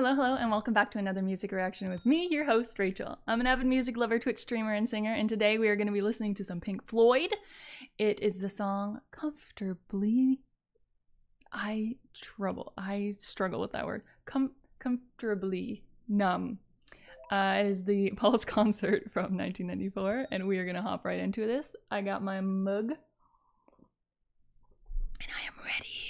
Hello, hello, and welcome back to another music reaction with me, your host, Rachel. I'm an avid music lover, Twitch streamer, and singer, and today we are going to be listening to some Pink Floyd. It is the song Comfortably. I trouble. I struggle with that word. Com- comfortably numb. Uh, it is the Pulse concert from 1994, and we are going to hop right into this. I got my mug, and I am ready.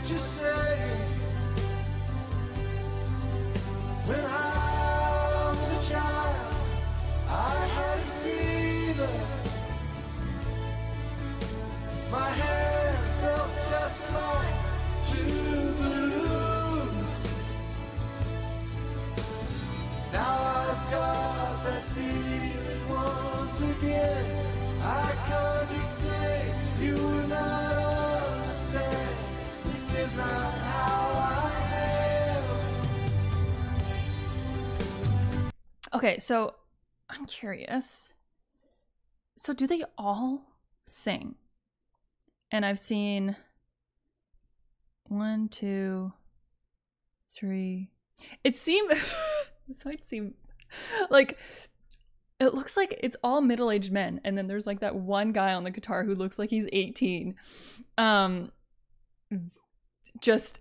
What you're saying. When I was a child, I had a fever. My hands felt just like two balloons. Now I've got that feeling once again. I can't explain, you Okay, so I'm curious. So do they all sing? And I've seen one, two, three. It seemed this might seem like it looks like it's all middle-aged men, and then there's like that one guy on the guitar who looks like he's 18. Um just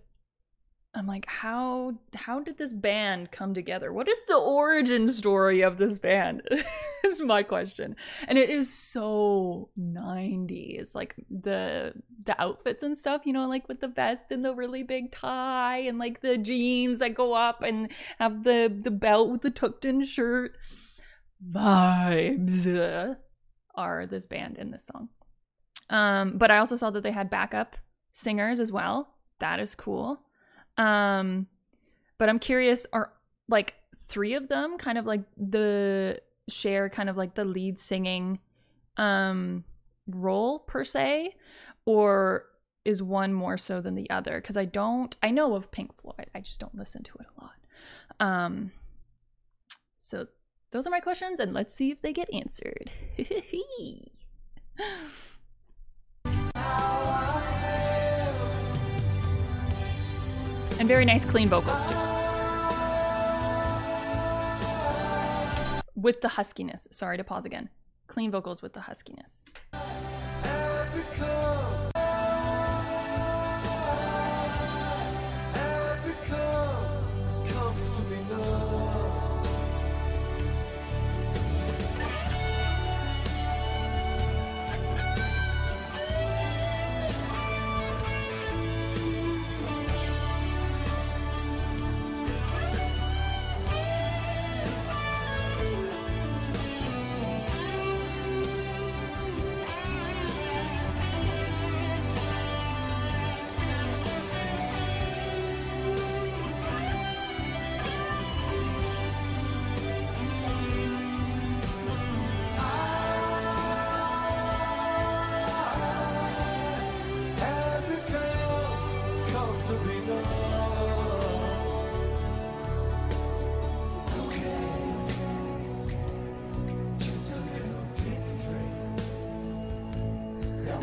I'm like, how how did this band come together? What is the origin story of this band? is my question. And it is so 90s. Like the the outfits and stuff, you know, like with the vest and the really big tie and like the jeans that go up and have the the belt with the tucked in shirt. Vibes are this band in this song. Um, but I also saw that they had backup singers as well. That is cool. Um, but I'm curious, are like three of them kind of like the share kind of like the lead singing um role per se, or is one more so than the other? Because I don't I know of Pink Floyd. I just don't listen to it a lot. Um so those are my questions, and let's see if they get answered. and very nice clean vocals too. With the huskiness. Sorry to pause again. Clean vocals with the huskiness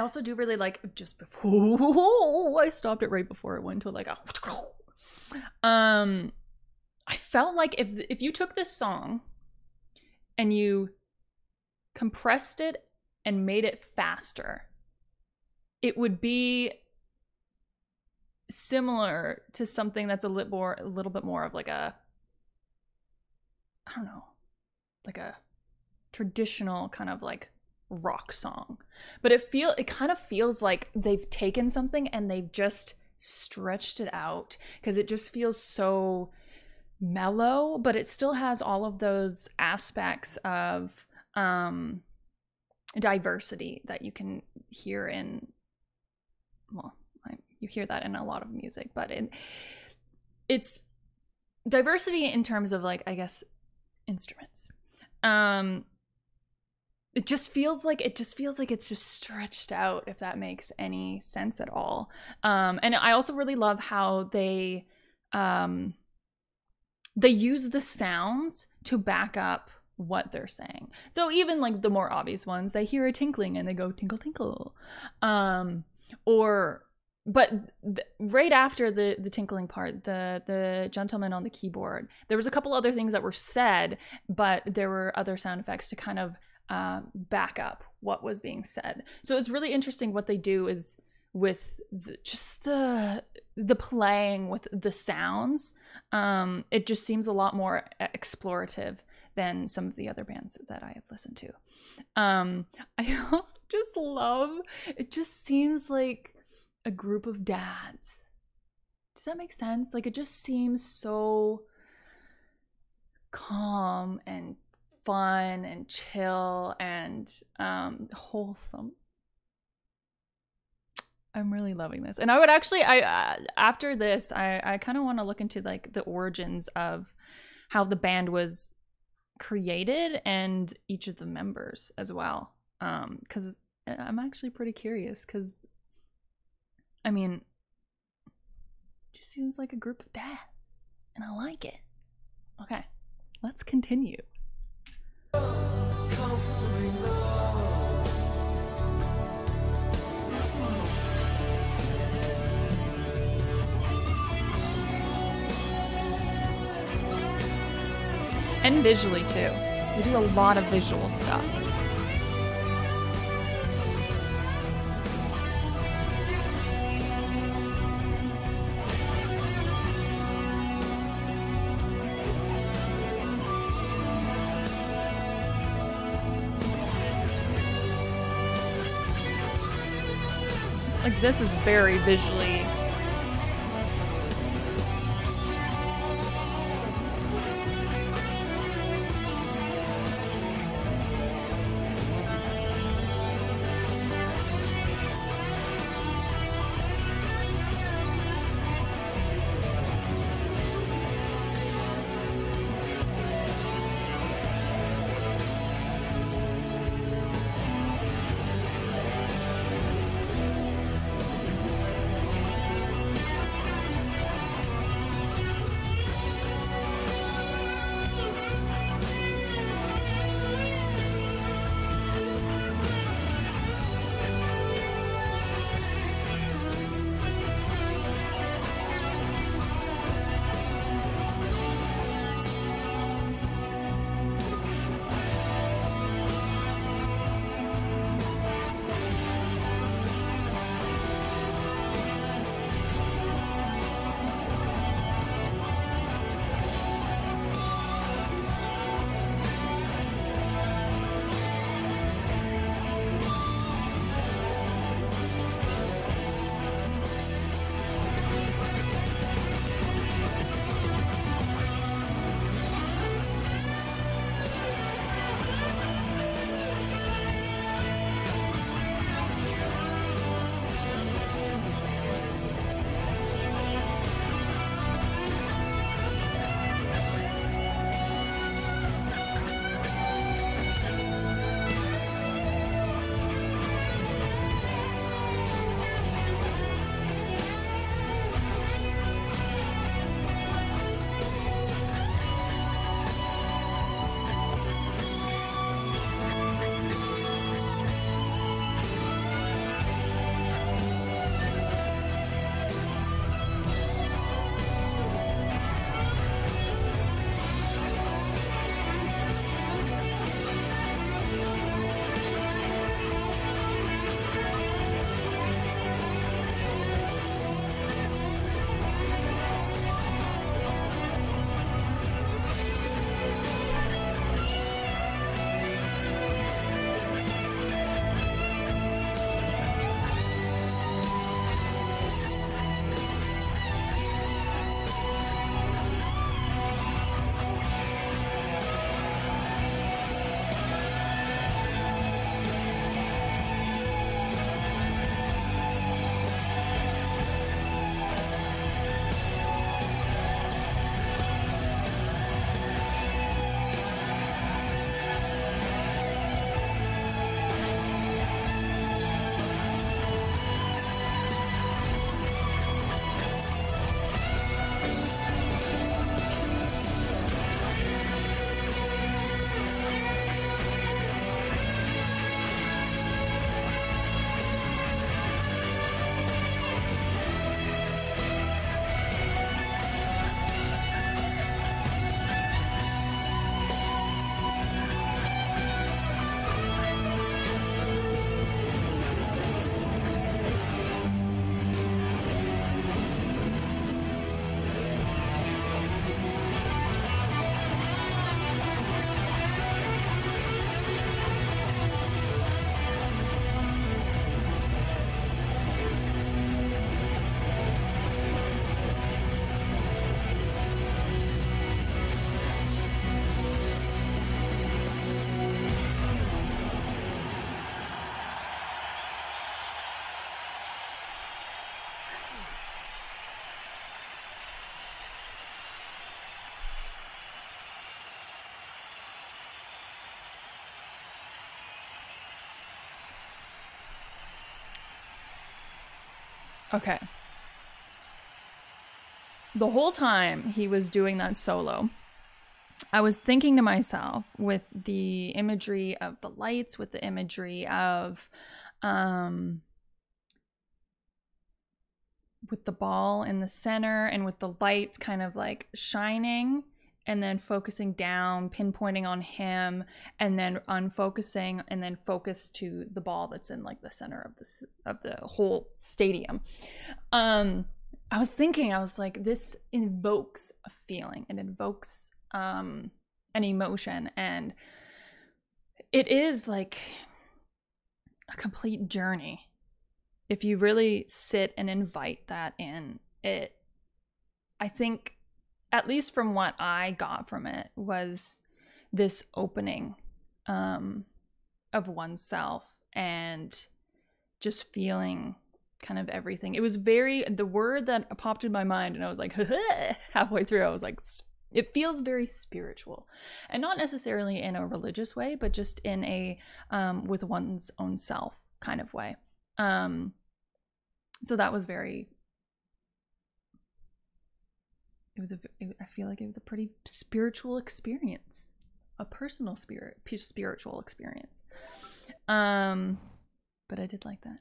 also do really like just before I stopped it right before it went to like a um I felt like if if you took this song and you compressed it and made it faster it would be similar to something that's a little more a little bit more of like a I don't know like a traditional kind of like rock song. But it feel it kind of feels like they've taken something and they've just stretched it out because it just feels so mellow but it still has all of those aspects of um diversity that you can hear in well I, you hear that in a lot of music but it it's diversity in terms of like i guess instruments. Um it just feels like it just feels like it's just stretched out if that makes any sense at all. Um and i also really love how they um they use the sounds to back up what they're saying. So even like the more obvious ones they hear a tinkling and they go tinkle tinkle. Um or but th- right after the the tinkling part the the gentleman on the keyboard there was a couple other things that were said but there were other sound effects to kind of uh, back up what was being said. So it's really interesting what they do is with the, just the the playing with the sounds. Um, it just seems a lot more explorative than some of the other bands that I have listened to. Um, I also just love. It just seems like a group of dads. Does that make sense? Like it just seems so calm and fun and chill and um, wholesome. I'm really loving this, and I would actually, I uh, after this, I I kind of want to look into like the origins of how the band was created and each of the members as well, um, because I'm actually pretty curious. Because I mean, it just seems like a group of dads, and I like it. Okay, let's continue. And visually too. We do a lot of visual stuff. This is very visually Okay. The whole time he was doing that solo, I was thinking to myself with the imagery of the lights, with the imagery of um with the ball in the center and with the lights kind of like shining and then focusing down, pinpointing on him, and then unfocusing, and then focus to the ball that's in like the center of the of the whole stadium. Um, I was thinking, I was like, this invokes a feeling. It invokes um, an emotion, and it is like a complete journey. If you really sit and invite that in, it, I think at least from what I got from it, was this opening um, of oneself and just feeling kind of everything. It was very, the word that popped in my mind, and I was like, halfway through, I was like, it feels very spiritual and not necessarily in a religious way but just in a um, with one's own self kind of way um, so that was very it was a it, I feel like it was a pretty spiritual experience, a personal spirit spiritual experience. Um, but I did like that.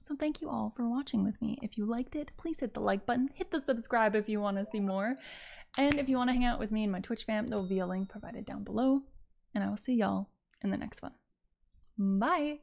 So thank you all for watching with me. If you liked it, please hit the like button, hit the subscribe if you want to see more. And if you want to hang out with me in my Twitch fam, there will be a link provided down below. And I will see y'all in the next one. Bye.